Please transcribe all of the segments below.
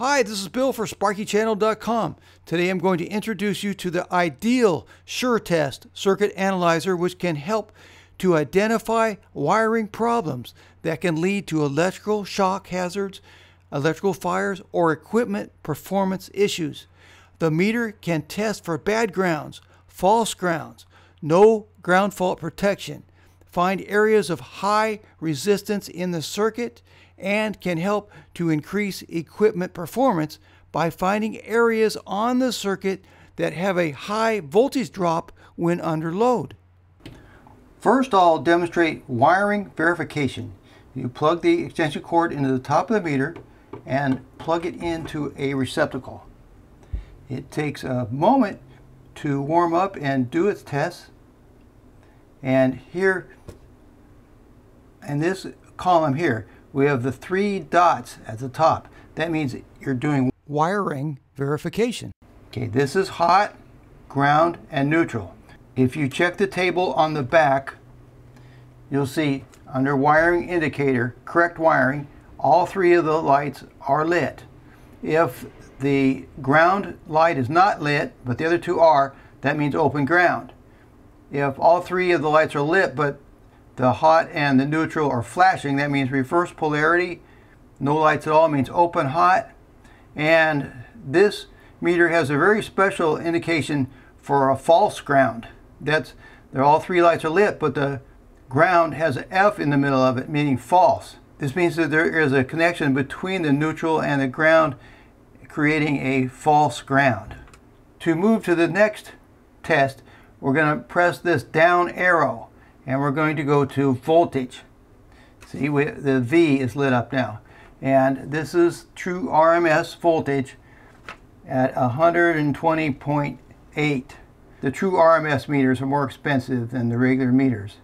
Hi, this is Bill for SparkyChannel.com. Today I'm going to introduce you to the ideal SureTest circuit analyzer which can help to identify wiring problems that can lead to electrical shock hazards, electrical fires, or equipment performance issues. The meter can test for bad grounds, false grounds, no ground fault protection, find areas of high resistance in the circuit, and can help to increase equipment performance by finding areas on the circuit that have a high voltage drop when under load. First, I'll demonstrate wiring verification. You plug the extension cord into the top of the meter and plug it into a receptacle. It takes a moment to warm up and do its tests. And here, in this column here, we have the three dots at the top. That means you're doing wiring verification. Okay, this is hot, ground, and neutral. If you check the table on the back, you'll see under wiring indicator, correct wiring, all three of the lights are lit. If the ground light is not lit, but the other two are, that means open ground. If all three of the lights are lit, but the hot and the neutral are flashing, that means reverse polarity. No lights at all means open hot. And this meter has a very special indication for a false ground. That's, there all three lights are lit, but the ground has an F in the middle of it, meaning false. This means that there is a connection between the neutral and the ground, creating a false ground. To move to the next test, we're going to press this down arrow and we're going to go to voltage. See, we, the V is lit up now. And this is true RMS voltage at 120.8. The true RMS meters are more expensive than the regular meters.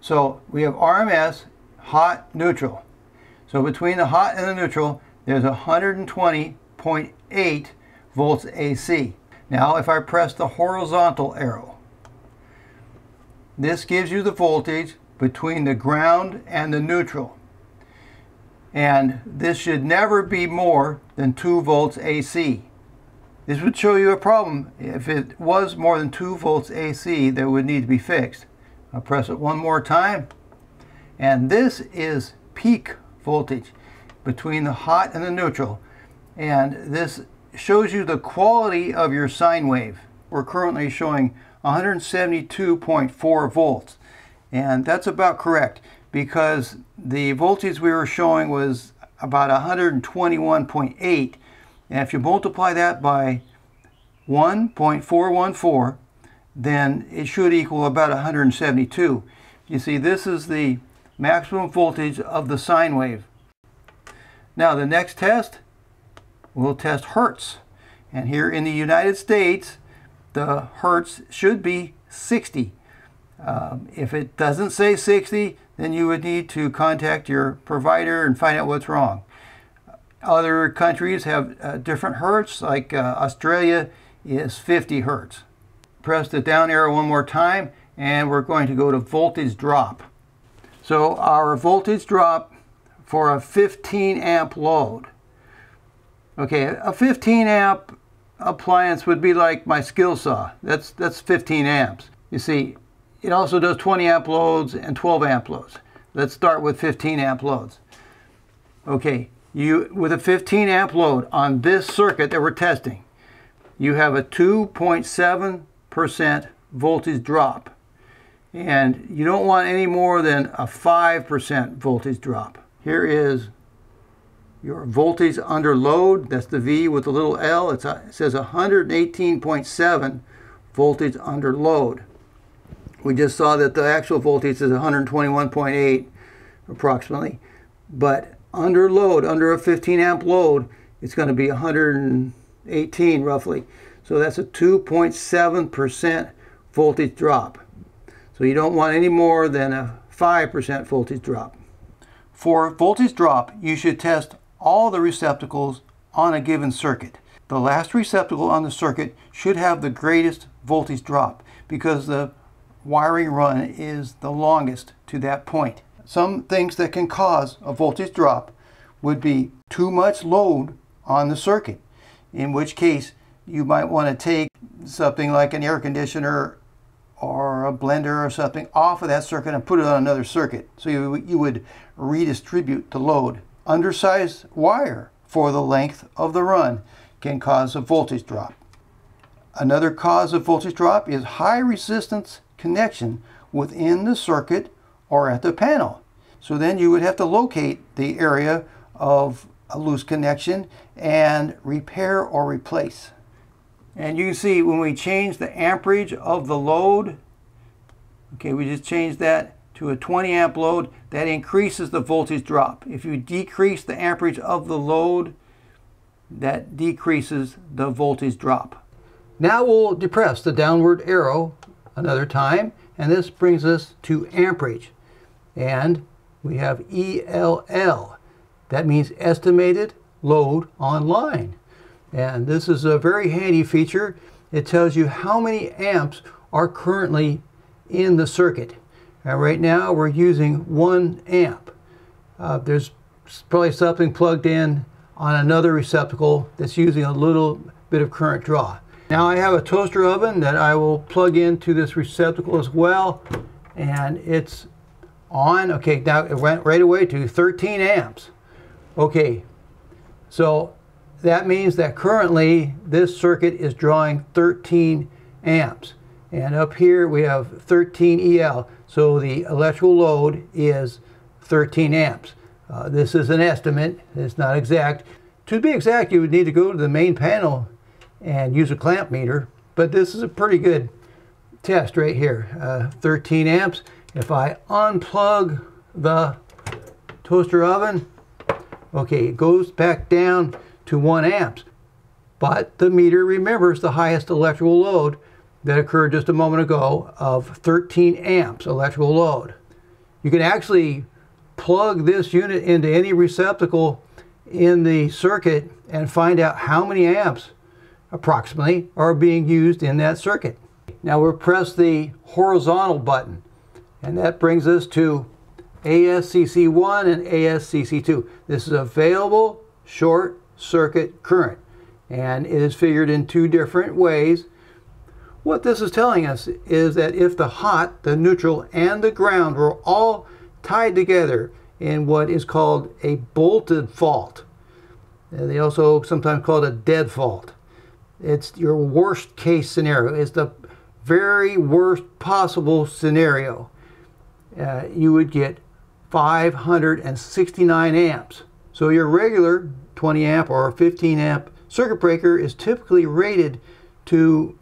So we have RMS, hot, neutral. So between the hot and the neutral, there's 120.8 volts AC. Now if I press the horizontal arrow, this gives you the voltage between the ground and the neutral. And this should never be more than 2 volts AC. This would show you a problem. If it was more than 2 volts AC, that would need to be fixed. I'll press it one more time. And this is peak voltage between the hot and the neutral. And this shows you the quality of your sine wave. We're currently showing 172.4 volts. And that's about correct because the voltage we were showing was about 121.8. And if you multiply that by 1.414, then it should equal about 172. You see, this is the maximum voltage of the sine wave. Now, the next test, we'll test Hertz. And here in the United States, the Hertz should be 60. Um, if it doesn't say 60, then you would need to contact your provider and find out what's wrong. Other countries have uh, different Hertz, like uh, Australia is 50 Hertz. Press the down arrow one more time, and we're going to go to voltage drop. So our voltage drop for a 15 amp load. Okay, a 15 amp appliance would be like my skill saw. That's, that's 15 amps. You see, it also does 20 amp loads and 12 amp loads. Let's start with 15 amp loads. Okay, you with a 15 amp load on this circuit that we're testing, you have a 2.7% voltage drop. And you don't want any more than a 5% voltage drop. Here is your voltage under load, that's the V with the little L, it's a, it says 118.7 voltage under load. We just saw that the actual voltage is 121.8 approximately, but under load, under a 15 amp load, it's going to be 118 roughly. So that's a 2.7% voltage drop. So you don't want any more than a 5% voltage drop. For voltage drop, you should test all the receptacles on a given circuit. The last receptacle on the circuit should have the greatest voltage drop because the wiring run is the longest to that point. Some things that can cause a voltage drop would be too much load on the circuit, in which case you might want to take something like an air conditioner or a blender or something off of that circuit and put it on another circuit. So you, you would redistribute the load. Undersized wire for the length of the run can cause a voltage drop. Another cause of voltage drop is high resistance connection within the circuit or at the panel. So then you would have to locate the area of a loose connection and repair or replace. And you can see when we change the amperage of the load, okay, we just changed that to a 20 amp load, that increases the voltage drop. If you decrease the amperage of the load, that decreases the voltage drop. Now we'll depress the downward arrow another time, and this brings us to amperage. And we have ELL. That means estimated load online. And this is a very handy feature. It tells you how many amps are currently in the circuit. Now right now we're using one amp. Uh, there's probably something plugged in on another receptacle that's using a little bit of current draw. Now I have a toaster oven that I will plug into this receptacle as well and it's on. Okay, now it went right away to 13 amps. Okay, so that means that currently this circuit is drawing 13 amps. And up here we have 13 EL. So the electrical load is 13 amps. Uh, this is an estimate, it's not exact. To be exact, you would need to go to the main panel and use a clamp meter, but this is a pretty good test right here. Uh, 13 amps. If I unplug the toaster oven, okay, it goes back down to 1 amps. But the meter remembers the highest electrical load that occurred just a moment ago of 13 amps electrical load. You can actually plug this unit into any receptacle in the circuit and find out how many amps approximately are being used in that circuit. Now we'll press the horizontal button and that brings us to ASCC1 and ASCC2. This is available short circuit current and it is figured in two different ways. What this is telling us is that if the hot, the neutral, and the ground were all tied together in what is called a bolted fault, and they also sometimes call it a dead fault. It's your worst case scenario. It's the very worst possible scenario. Uh, you would get 569 amps. So your regular 20 amp or 15 amp circuit breaker is typically rated to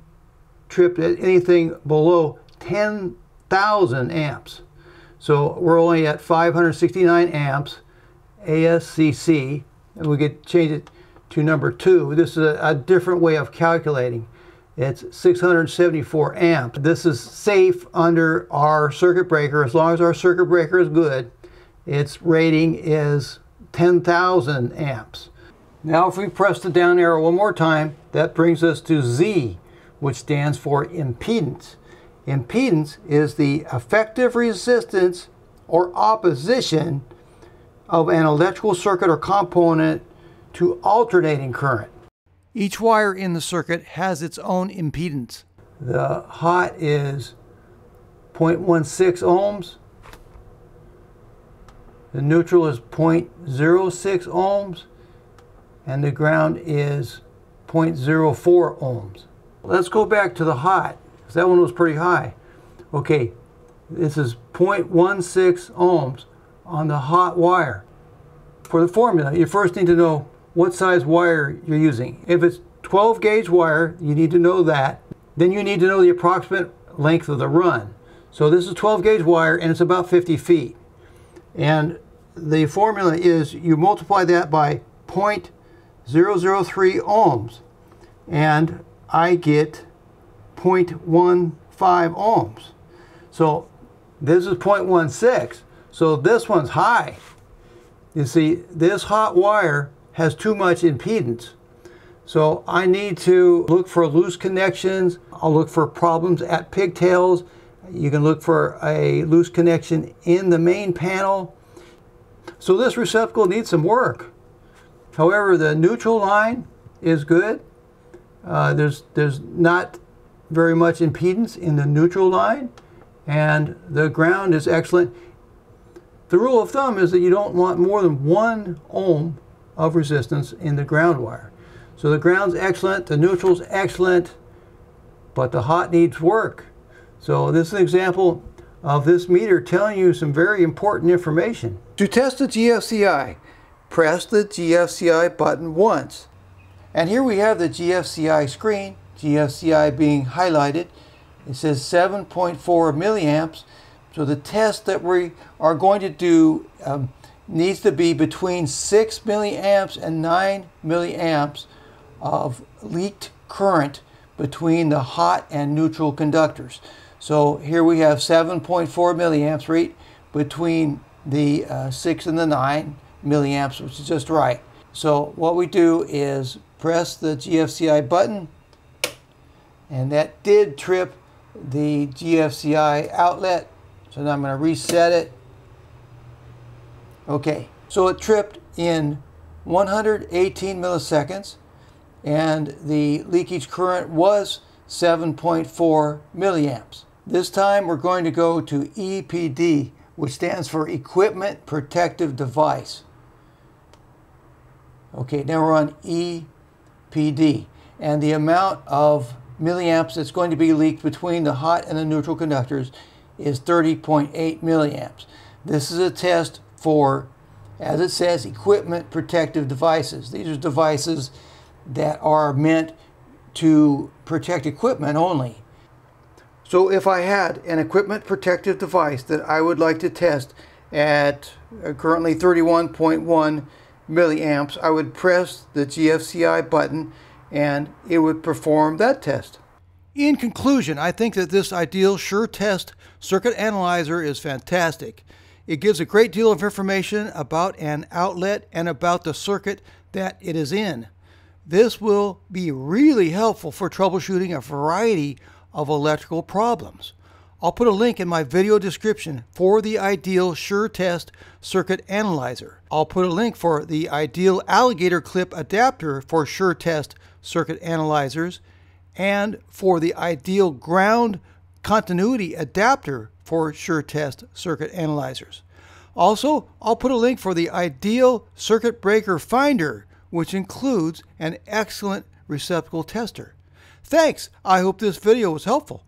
trip at anything below 10,000 amps. So we're only at 569 amps ASCC and we could change it to number two. This is a, a different way of calculating. It's 674 amps. This is safe under our circuit breaker as long as our circuit breaker is good. Its rating is 10,000 amps. Now if we press the down arrow one more time, that brings us to Z, which stands for impedance. Impedance is the effective resistance or opposition of an electrical circuit or component to alternating current. Each wire in the circuit has its own impedance. The hot is 0.16 ohms. The neutral is 0.06 ohms. And the ground is 0.04 ohms. Let's go back to the hot, because that one was pretty high. Okay, this is 0.16 ohms on the hot wire. For the formula, you first need to know what size wire you're using. If it's 12 gauge wire, you need to know that. Then you need to know the approximate length of the run. So this is 12 gauge wire and it's about 50 feet. And the formula is you multiply that by 0.003 ohms and I get 0.15 ohms. So this is 0.16. So this one's high. You see, this hot wire has too much impedance. So I need to look for loose connections. I'll look for problems at pigtails. You can look for a loose connection in the main panel. So this receptacle needs some work. However, the neutral line is good. Uh, there's, there's not very much impedance in the neutral line, and the ground is excellent. The rule of thumb is that you don't want more than one ohm of resistance in the ground wire. So the ground's excellent, the neutral's excellent, but the hot needs work. So this is an example of this meter telling you some very important information. To test the GFCI, press the GFCI button once. And here we have the GFCI screen, GFCI being highlighted. It says 7.4 milliamps. So the test that we are going to do um, needs to be between 6 milliamps and 9 milliamps of leaked current between the hot and neutral conductors. So here we have 7.4 milliamps right between the uh, 6 and the 9 milliamps, which is just right. So what we do is press the GFCI button, and that did trip the GFCI outlet. So now I'm going to reset it. Okay, so it tripped in 118 milliseconds, and the leakage current was 7.4 milliamps. This time we're going to go to EPD, which stands for Equipment Protective Device. Okay, now we're on EPD. And the amount of milliamps that's going to be leaked between the hot and the neutral conductors is 30.8 milliamps. This is a test for, as it says, equipment protective devices. These are devices that are meant to protect equipment only. So if I had an equipment protective device that I would like to test at uh, currently 31.1 milliamps, I would press the GFCI button and it would perform that test. In conclusion, I think that this ideal sure test circuit analyzer is fantastic. It gives a great deal of information about an outlet and about the circuit that it is in. This will be really helpful for troubleshooting a variety of electrical problems. I'll put a link in my video description for the ideal Sure Test circuit analyzer. I'll put a link for the ideal alligator clip adapter for Sure Test circuit analyzers and for the ideal ground continuity adapter for Sure Test circuit analyzers. Also, I'll put a link for the ideal circuit breaker finder, which includes an excellent receptacle tester. Thanks. I hope this video was helpful.